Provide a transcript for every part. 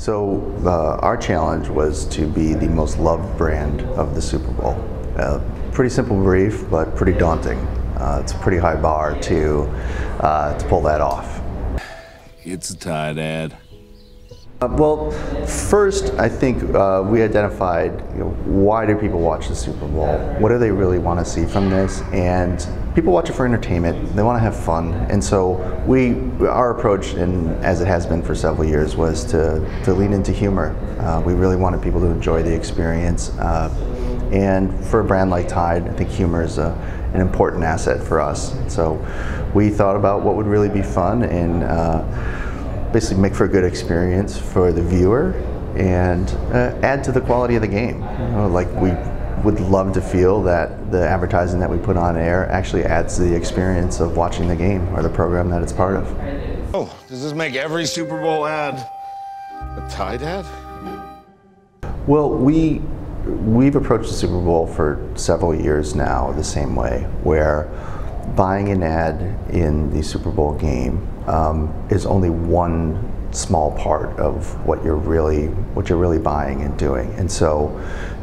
So uh, our challenge was to be the most loved brand of the Super Bowl. Uh, pretty simple brief, but pretty daunting. Uh, it's a pretty high bar to uh, to pull that off. It's a Tide ad. Uh, well, first, I think uh, we identified you know, why do people watch the Super Bowl? What do they really want to see from this? And people watch it for entertainment. They want to have fun, and so we, our approach, and as it has been for several years, was to to lean into humor. Uh, we really wanted people to enjoy the experience, uh, and for a brand like Tide, I think humor is a, an important asset for us. So we thought about what would really be fun and uh, basically make for a good experience for the viewer and uh, add to the quality of the game. You know, like we would love to feel that the advertising that we put on air actually adds to the experience of watching the game or the program that it's part of. Oh, does this make every Super Bowl ad a Tide ad? Well, we we've approached the Super Bowl for several years now the same way, where buying an ad in the Super Bowl game um, is only one small part of what you're really what you're really buying and doing. And so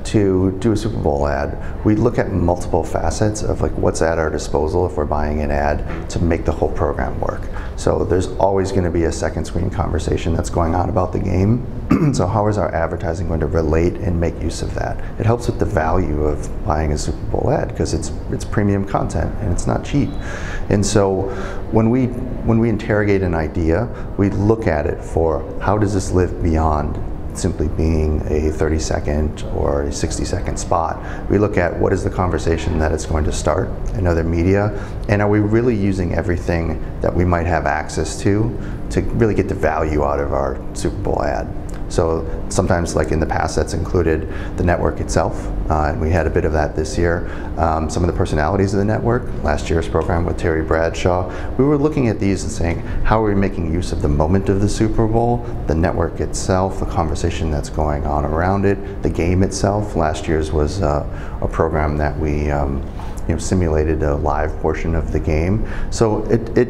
to do a Super Bowl ad, we look at multiple facets of like what's at our disposal if we're buying an ad to make the whole program work. So there's always going to be a second screen conversation that's going on about the game. so how is our advertising going to relate and make use of that? It helps with the value of buying a Super Bowl ad because it's it's premium content and it's not cheap. And so when we when we interrogate an idea, we look at it for how does this live beyond simply being a 30 second or a 60 second spot. We look at what is the conversation that it's going to start in other media, and are we really using everything that we might have access to to really get the value out of our Super Bowl ad. So sometimes, like in the past, that's included the network itself, uh, and we had a bit of that this year. Um, some of the personalities of the network, last year's program with Terry Bradshaw, we were looking at these and saying, how are we making use of the moment of the Super Bowl, the network itself, the conversation that's going on around it, the game itself. Last year's was uh, a program that we um, you know, simulated a live portion of the game. So it, it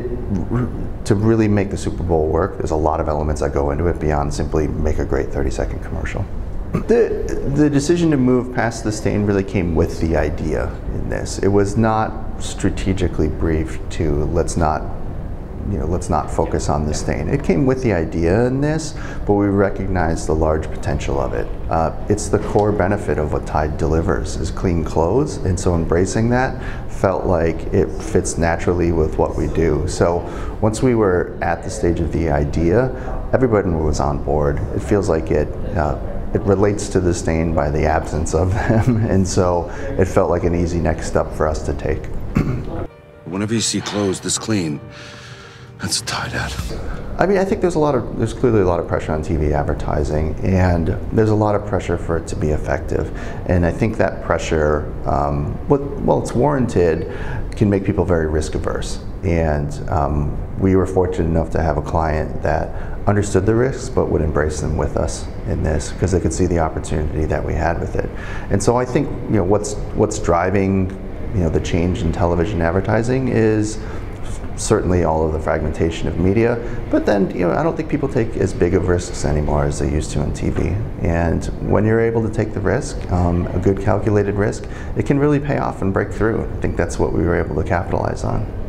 to really make the Super Bowl work, there's a lot of elements that go into it beyond simply make a great 30 second commercial. The, the decision to move past the stain really came with the idea in this. It was not strategically briefed to let's not you know, let's not focus on the stain. It came with the idea in this, but we recognize the large potential of it. Uh, it's the core benefit of what Tide delivers is clean clothes, and so embracing that felt like it fits naturally with what we do. So once we were at the stage of the idea, everybody was on board. It feels like it. Uh, it relates to the stain by the absence of them, and so it felt like an easy next step for us to take. Whenever you see clothes this clean, that's a Tide ad. I mean, I think there's a lot of there's clearly a lot of pressure on TV advertising, and there's a lot of pressure for it to be effective. And I think that pressure, um, well, it's warranted, can make people very risk averse. And um, we were fortunate enough to have a client that understood the risks, but would embrace them with us in this because they could see the opportunity that we had with it. And so I think you know what's what's driving you know the change in television advertising is certainly all of the fragmentation of media, but then you know I don't think people take as big of risks anymore as they used to on TV. And when you're able to take the risk, um, a good calculated risk, it can really pay off and break through. I think that's what we were able to capitalize on.